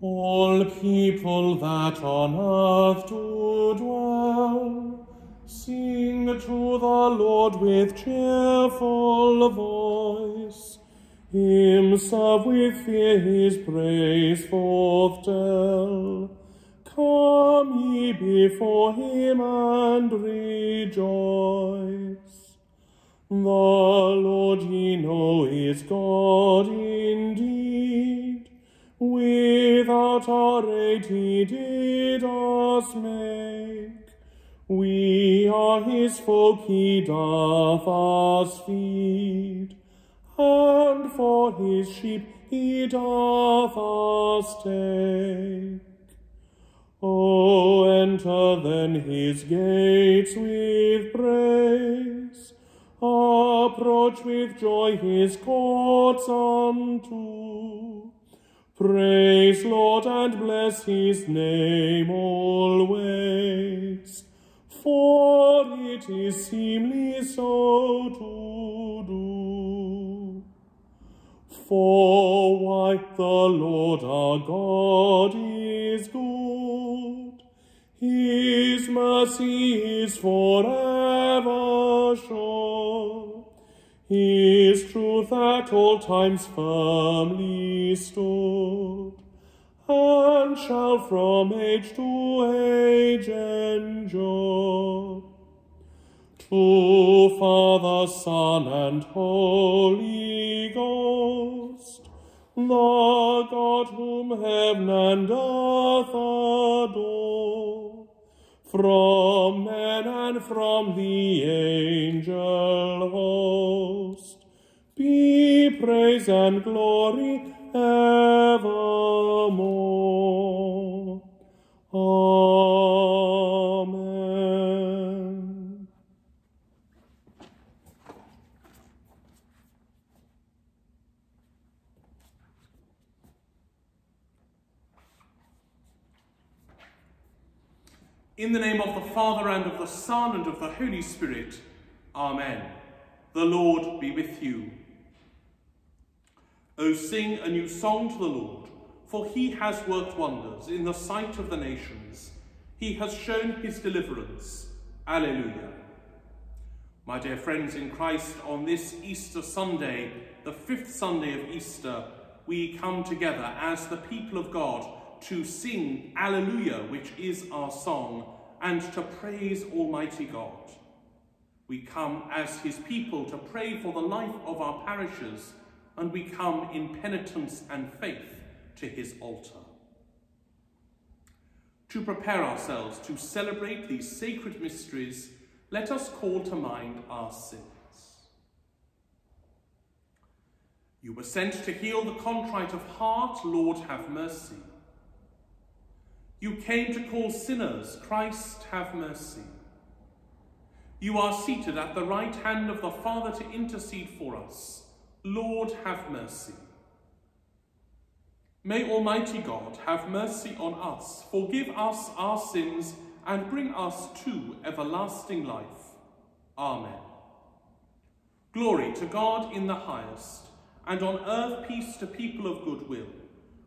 All people that on earth do dwell, sing to the Lord with cheerful voice. Himself with fear his praise forth tell. Come ye before him and rejoice. The Lord ye know is God indeed. Without our aid he did us make. We are his folk, he doth us feed. And for his sheep he doth us take. O enter then his gates with praise. Approach with joy his courts unto. Praise Lord and bless his name always. For it is seemly so to do. For why the Lord our God is good, his mercy is forever sure, his truth at all times firmly stood, and shall from age to age endure. To Father, Son, and Holy Ghost, the God whom heaven and earth adore, from men and from the angel host, be praise and glory evermore. Amen. In the name of the Father, and of the Son, and of the Holy Spirit. Amen. The Lord be with you. O sing a new song to the Lord, for he has worked wonders in the sight of the nations. He has shown his deliverance. Alleluia. My dear friends in Christ, on this Easter Sunday, the fifth Sunday of Easter, we come together as the people of God to sing Alleluia, which is our song, and to praise Almighty God. We come as his people to pray for the life of our parishes, and we come in penitence and faith to his altar. To prepare ourselves to celebrate these sacred mysteries, let us call to mind our sins. You were sent to heal the contrite of heart, Lord, have mercy. You came to call sinners, Christ, have mercy. You are seated at the right hand of the Father to intercede for us, Lord, have mercy. May Almighty God have mercy on us, forgive us our sins, and bring us to everlasting life. Amen. Glory to God in the highest, and on earth peace to people of good will.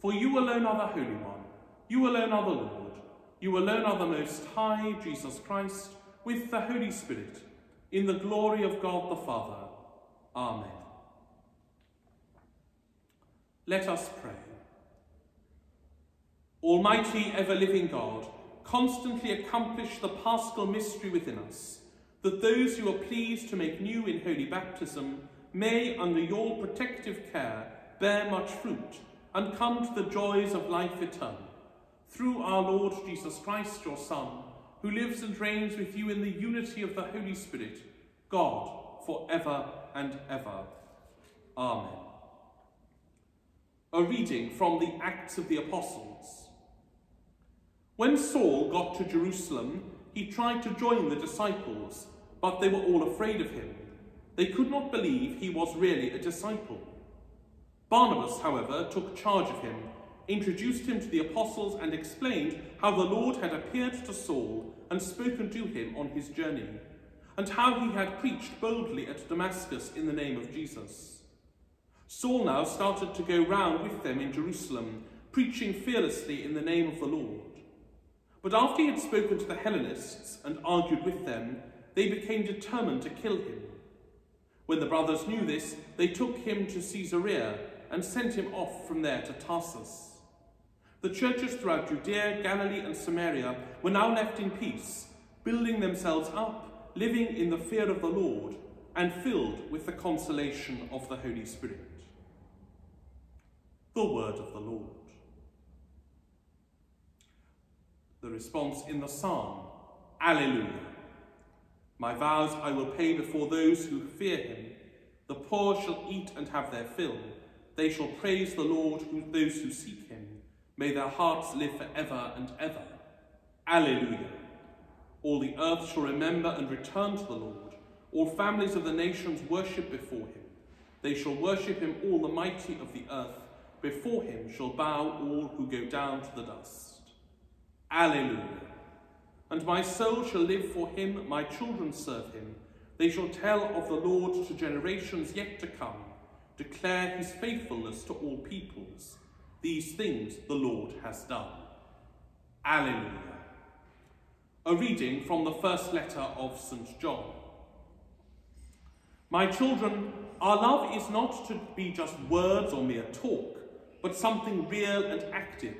For you alone are the Holy One, you alone are the Lord, you alone are the Most High, Jesus Christ, with the Holy Spirit, in the glory of God the Father. Amen. Let us pray. Almighty, ever-living God, constantly accomplish the paschal mystery within us, that those you are pleased to make new in holy baptism may, under your protective care, bear much fruit and come to the joys of life eternal. Through our Lord Jesus Christ, your Son, who lives and reigns with you in the unity of the Holy Spirit, God, for ever and ever. Amen. A reading from the Acts of the Apostles. When Saul got to Jerusalem, he tried to join the disciples, but they were all afraid of him. They could not believe he was really a disciple. Barnabas, however, took charge of him, introduced him to the apostles, and explained how the Lord had appeared to Saul and spoken to him on his journey, and how he had preached boldly at Damascus in the name of Jesus. Saul now started to go round with them in Jerusalem, preaching fearlessly in the name of the Lord. But after he had spoken to the Hellenists and argued with them, they became determined to kill him. When the brothers knew this, they took him to Caesarea and sent him off from there to Tarsus. The churches throughout Judea, Galilee, and Samaria were now left in peace, building themselves up, living in the fear of the Lord, and filled with the consolation of the Holy Spirit. The word of the Lord. The response in the psalm, Alleluia. My vows I will pay before those who fear him. The poor shall eat and have their fill. They shall praise the Lord, who, those who seek him. May their hearts live for ever and ever. Alleluia. All the earth shall remember and return to the Lord. All families of the nations worship before him. They shall worship him, all the mighty of the earth. Before him shall bow all who go down to the dust. Alleluia. And my soul shall live for him, my children serve him. They shall tell of the Lord to generations yet to come, declare his faithfulness to all peoples. These things the Lord has done. Alleluia. A reading from the first letter of St. John. My children, our love is not to be just words or mere talk, but something real and active.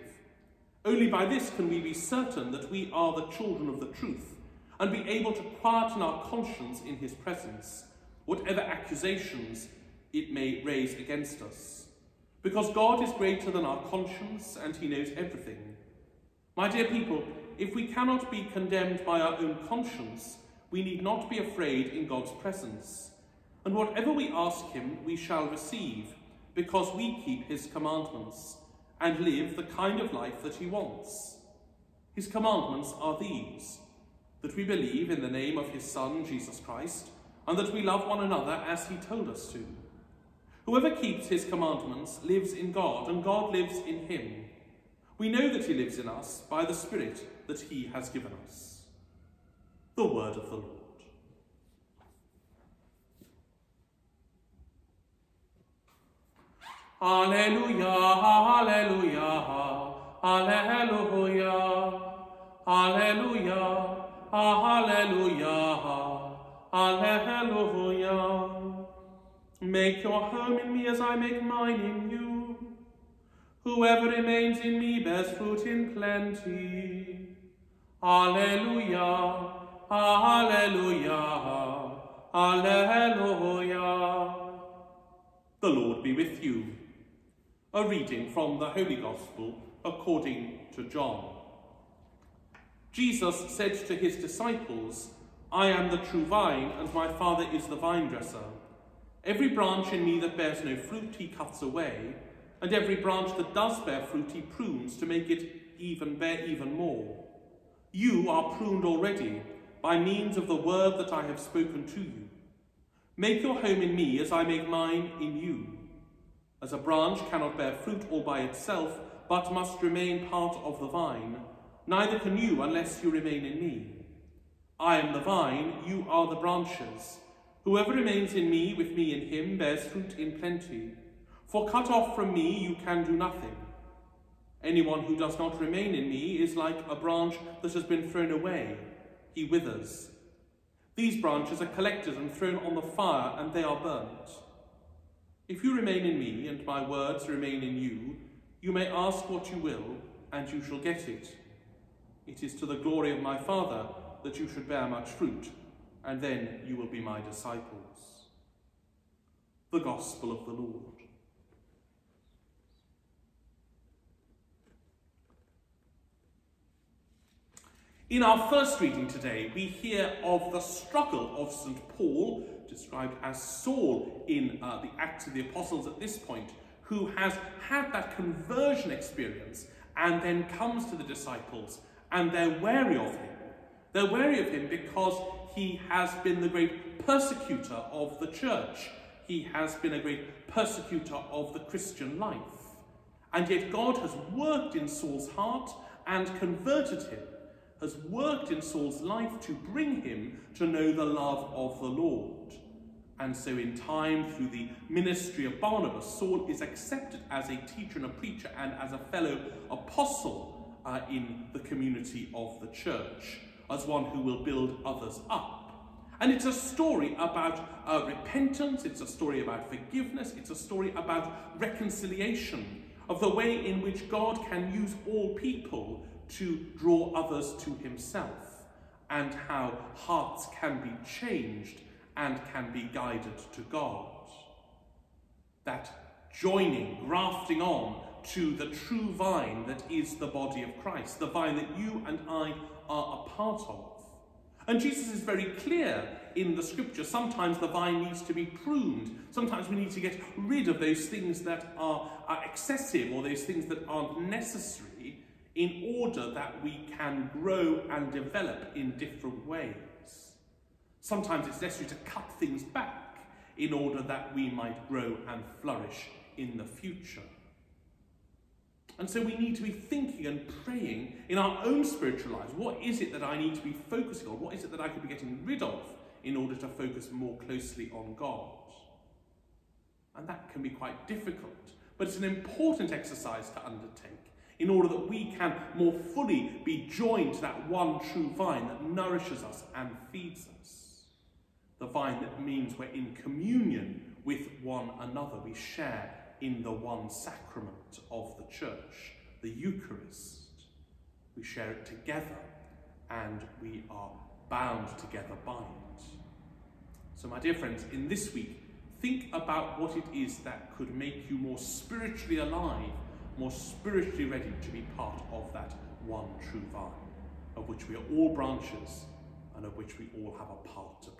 Only by this can we be certain that we are the children of the truth and be able to quieten our conscience in his presence, whatever accusations it may raise against us. Because God is greater than our conscience and he knows everything. My dear people, if we cannot be condemned by our own conscience, we need not be afraid in God's presence. And whatever we ask him, we shall receive, because we keep his commandments and live the kind of life that he wants. His commandments are these, that we believe in the name of his Son, Jesus Christ, and that we love one another as he told us to. Whoever keeps his commandments lives in God, and God lives in him. We know that he lives in us by the Spirit that he has given us. The word of the Lord. Alleluia, Alleluia, Alleluia, Alleluia, Alleluia, Alleluia. Make your home in me as I make mine in you. Whoever remains in me bears fruit in plenty. Alleluia, Alleluia, Alleluia. The Lord be with you. A reading from the Holy Gospel according to John. Jesus said to his disciples, I am the true vine, and my Father is the vine dresser. Every branch in me that bears no fruit he cuts away, and every branch that does bear fruit he prunes to make it even bear even more. You are pruned already by means of the word that I have spoken to you. Make your home in me as I make mine in you. As a branch cannot bear fruit all by itself, but must remain part of the vine, neither can you unless you remain in me. I am the vine, you are the branches. Whoever remains in me, with me in him, bears fruit in plenty. For cut off from me you can do nothing. Anyone who does not remain in me is like a branch that has been thrown away. He withers. These branches are collected and thrown on the fire, and they are burnt. If you remain in me, and my words remain in you, you may ask what you will, and you shall get it. It is to the glory of my Father that you should bear much fruit, and then you will be my disciples. The Gospel of the Lord. In our first reading today, we hear of the struggle of St. Paul, described as Saul in uh, the Acts of the Apostles at this point, who has had that conversion experience and then comes to the disciples and they're wary of him. They're wary of him because he has been the great persecutor of the church. He has been a great persecutor of the Christian life. And yet God has worked in Saul's heart and converted him, has worked in Saul's life to bring him to know the love of the Lord. And so, in time, through the ministry of Barnabas, Saul is accepted as a teacher and a preacher and as a fellow apostle uh, in the community of the church, as one who will build others up. And it's a story about uh, repentance, it's a story about forgiveness, it's a story about reconciliation, of the way in which God can use all people to draw others to himself, and how hearts can be changed and can be guided to God. That joining, grafting on to the true vine that is the body of Christ, the vine that you and I are a part of. And Jesus is very clear in the scripture. Sometimes the vine needs to be pruned. Sometimes we need to get rid of those things that are, are excessive or those things that aren't necessary in order that we can grow and develop in different ways. Sometimes it's necessary to cut things back in order that we might grow and flourish in the future. And so we need to be thinking and praying in our own spiritual lives. What is it that I need to be focusing on? What is it that I could be getting rid of in order to focus more closely on God? And that can be quite difficult, but it's an important exercise to undertake in order that we can more fully be joined to that one true vine that nourishes us and feeds us. The vine that means we're in communion with one another. We share in the one sacrament of the church, the Eucharist. We share it together and we are bound together by it. So, my dear friends, in this week, think about what it is that could make you more spiritually alive, more spiritually ready to be part of that one true vine, of which we are all branches and of which we all have a part to play.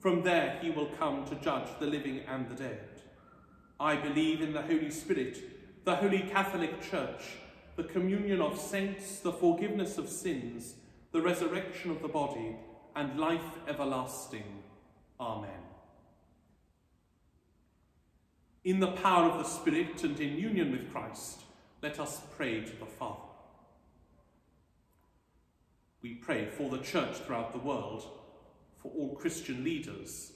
From there he will come to judge the living and the dead. I believe in the Holy Spirit, the Holy Catholic Church, the communion of saints, the forgiveness of sins, the resurrection of the body, and life everlasting. Amen. In the power of the Spirit and in union with Christ, let us pray to the Father. We pray for the Church throughout the world, for all Christian leaders.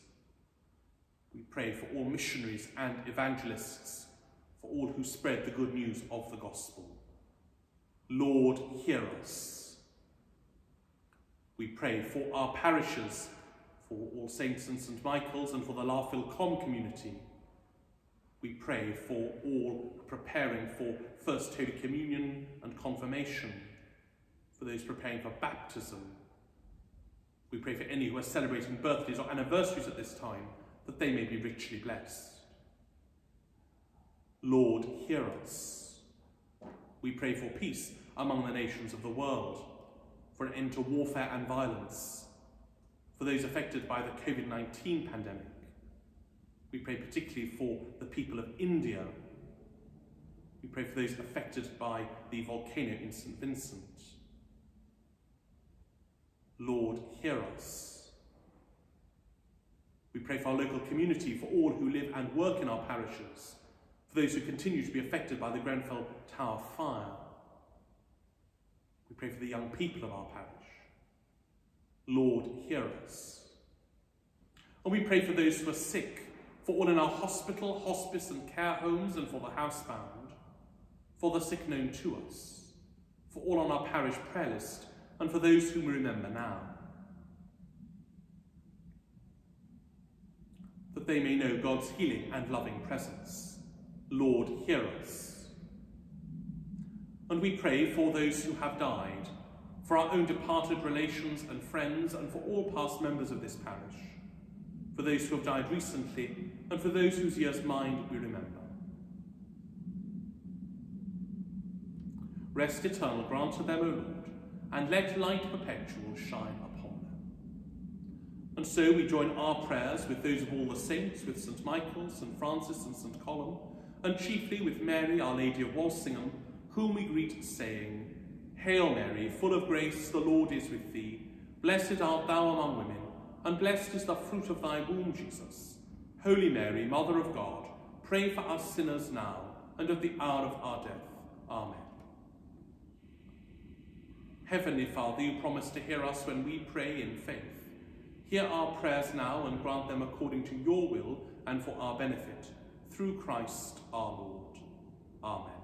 We pray for all missionaries and evangelists, for all who spread the good news of the gospel. Lord, hear us. We pray for our parishes, for all saints and St Michael's and for the Larfield Com community. We pray for all preparing for First Holy Communion and Confirmation, for those preparing for baptism, we pray for any who are celebrating birthdays or anniversaries at this time, that they may be richly blessed. Lord, hear us. We pray for peace among the nations of the world, for an end to warfare and violence, for those affected by the COVID-19 pandemic. We pray particularly for the people of India. We pray for those affected by the volcano in St. Vincent. Lord, hear us. We pray for our local community, for all who live and work in our parishes, for those who continue to be affected by the Grenfell Tower fire. We pray for the young people of our parish. Lord, hear us. And we pray for those who are sick, for all in our hospital, hospice and care homes, and for the housebound, for the sick known to us, for all on our parish prayer list, and for those whom we remember now. that they may know God's healing and loving presence. Lord, hear us. And we pray for those who have died, for our own departed relations and friends, and for all past members of this parish, for those who have died recently, and for those whose years mind we remember. Rest eternal grant to them, O Lord, and let light perpetual shine upon them. And so we join our prayers with those of all the saints, with St. Michael, St. Francis, and St. Columb, and chiefly with Mary, Our Lady of Walsingham, whom we greet, saying, Hail Mary, full of grace, the Lord is with thee. Blessed art thou among women, and blessed is the fruit of thy womb, Jesus. Holy Mary, Mother of God, pray for us sinners now, and at the hour of our death. Amen. Heavenly Father, you promise to hear us when we pray in faith. Hear our prayers now and grant them according to your will and for our benefit. Through Christ our Lord. Amen.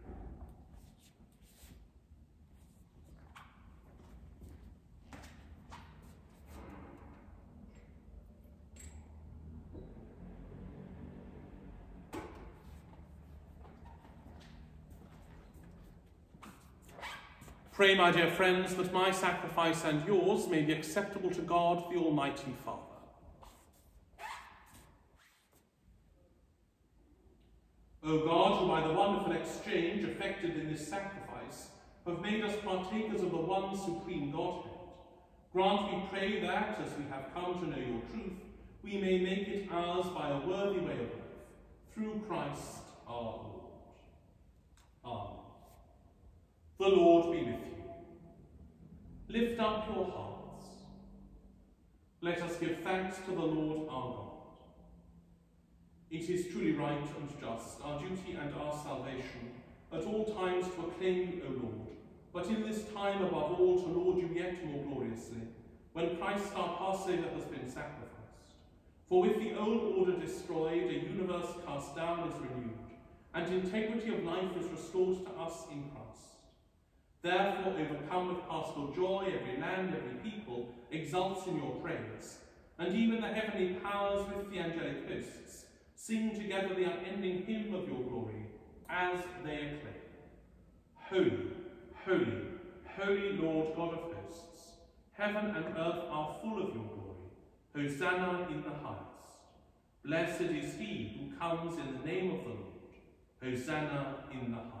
Pray, my dear friends, that my sacrifice and yours may be acceptable to God, the Almighty Father. O God, who by the wonderful exchange effected in this sacrifice have made us partakers of the one supreme Godhead, grant, we pray, that, as we have come to know your truth, we may make it ours by a worthy way of life, through Christ our Lord. Amen. The Lord be with you. Lift up your hearts. Let us give thanks to the Lord our God. It is truly right and just, our duty and our salvation, at all times to acclaim O Lord, but in this time above all to laud you yet more gloriously, when Christ our Passover has been sacrificed. For with the old order destroyed, a universe cast down is renewed, and integrity of life is restored to us in Christ. Therefore, overcome with paschal joy, every land, every people exults in your praise, and even the heavenly powers with the angelic hosts sing together the unending hymn of your glory as they acclaim. Holy, holy, holy Lord God of hosts, heaven and earth are full of your glory. Hosanna in the highest. Blessed is he who comes in the name of the Lord. Hosanna in the highest.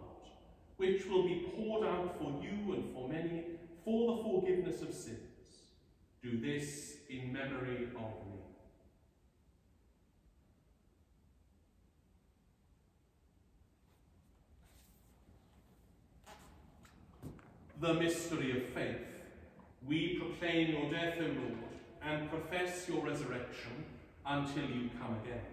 which will be poured out for you and for many for the forgiveness of sins. Do this in memory of me. The mystery of faith. We proclaim your death, O Lord, and profess your resurrection until you come again.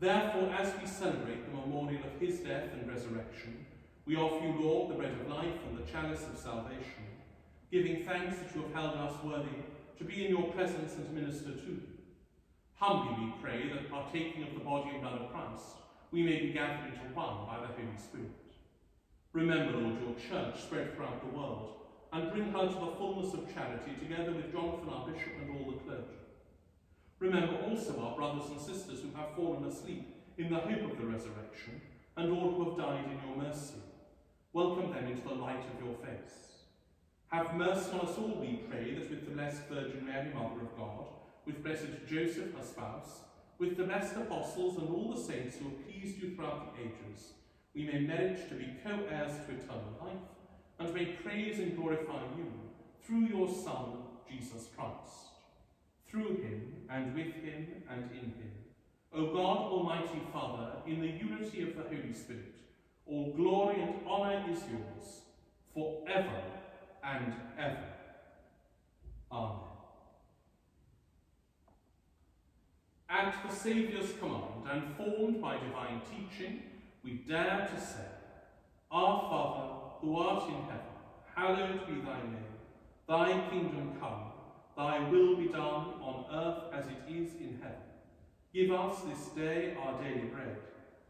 Therefore, as we celebrate the memorial of his death and resurrection, we offer you, Lord, the bread of life and the chalice of salvation, giving thanks that you have held us worthy to be in your presence and minister to you. Humbly we pray that partaking of the body and blood of Christ, we may be gathered into one by the Holy Spirit. Remember, Lord, your church spread throughout the world, and bring her to the fullness of charity, together with Jonathan our bishop and all the clergy. Remember also our brothers and sisters who have fallen asleep in the hope of the resurrection, and all who have died in your mercy. Welcome them into the light of your face. Have mercy on us all, we pray, that with the blessed Virgin Mary, Mother of God, with blessed Joseph, her spouse, with the blessed apostles and all the saints who have pleased you throughout the ages, we may merit to be co-heirs to eternal life, and may praise and glorify you through your Son, Jesus Christ. Through him, and with him, and in him, O God, Almighty Father, in the unity of the Holy Spirit, all glory and honour is yours, for ever and ever. Amen. At the Saviour's command, and formed by divine teaching, we dare to say, Our Father, who art in heaven, hallowed be thy name. Thy kingdom come, thy will be done on earth as it is in heaven. Give us this day our daily bread,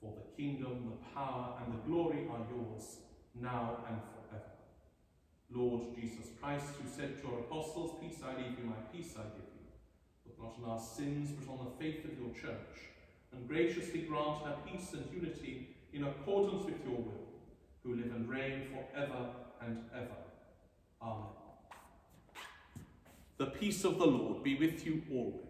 For the kingdom, the power, and the glory are yours, now and forever. Lord Jesus Christ, who said to your apostles, Peace I leave you, my peace I give you, look not on our sins, but on the faith of your church, and graciously grant her peace and unity in accordance with your will, who live and reign for ever and ever. Amen. The peace of the Lord be with you always.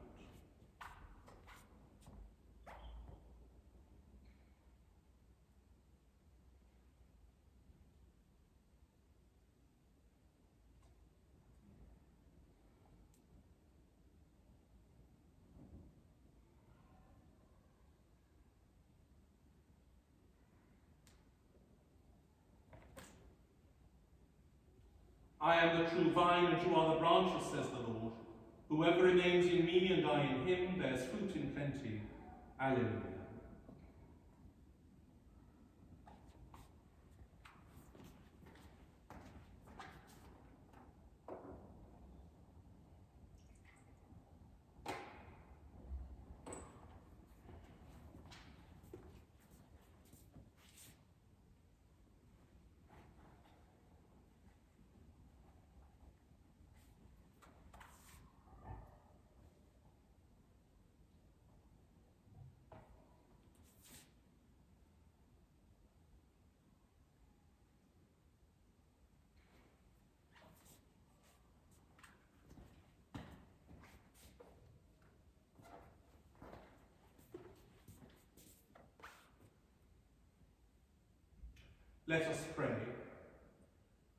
I am the true vine, and you are the branches, says the Lord. Whoever remains in me and I in him bears fruit in plenty. Alleluia. Let us pray.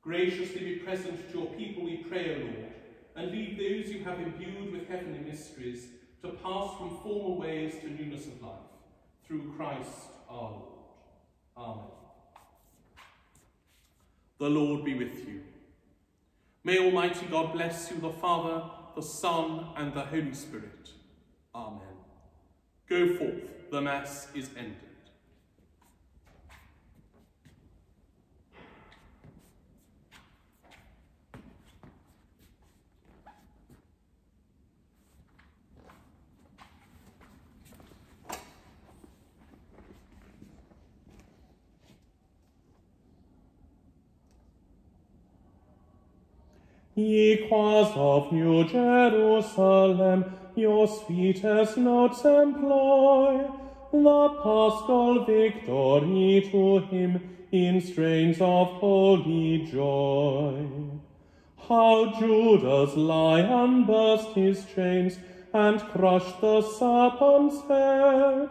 Graciously be present to your people, we pray, O Lord, and lead those you have imbued with heavenly mysteries to pass from former ways to newness of life. Through Christ our Lord. Amen. The Lord be with you. May Almighty God bless you, the Father, the Son, and the Holy Spirit. Amen. Go forth, the Mass is ended. Ye choirs of New Jerusalem, your sweetest notes employ, the paschal victory to him in strains of holy joy. How Judah's lion burst his chains and crushed the serpent's head,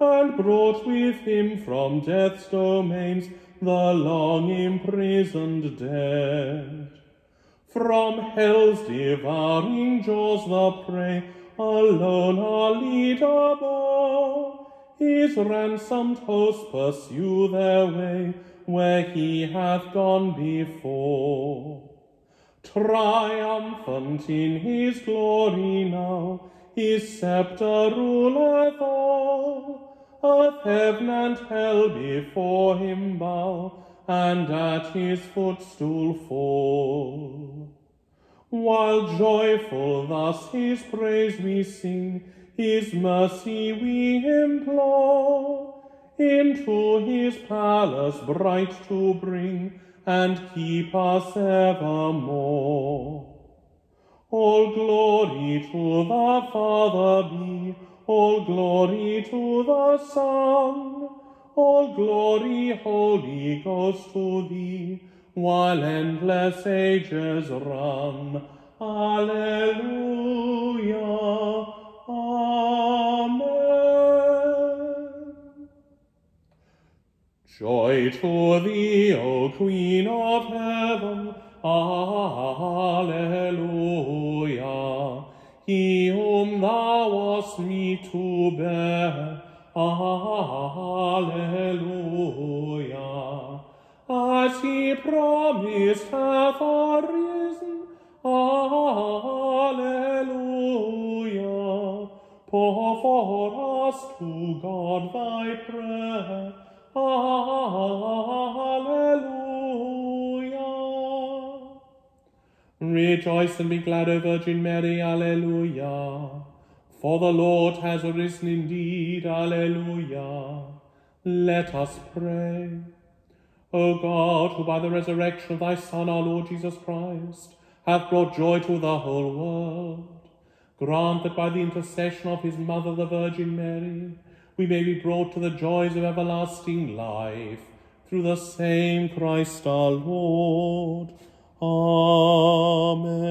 and brought with him from death's domains the long imprisoned dead. From hell's devouring jaws the prey, alone our leader bore. His ransomed hosts pursue their way, where he hath gone before. Triumphant in his glory now, his scepter ruleth all. Earth, heaven, and hell before him bow, and at his footstool fall. While joyful thus his praise we sing, his mercy we implore, into his palace bright to bring, and keep us evermore. All glory to the Father be, all glory to the Son, all glory, Holy Ghost, to thee, while endless ages run. Alleluia. Amen. Joy to thee, O Queen of Heaven. Alleluia. He whom thou wast meet to bear. Alleluia. As he promised hath arisen. Alleluia. Pour for us to God thy prayer. Alleluia. Rejoice and be glad, O Virgin Mary. Alleluia. For the Lord has arisen indeed. Alleluia. Let us pray. O God, who by the resurrection of thy Son, our Lord Jesus Christ, hath brought joy to the whole world, grant that by the intercession of his mother, the Virgin Mary, we may be brought to the joys of everlasting life, through the same Christ our Lord. Amen.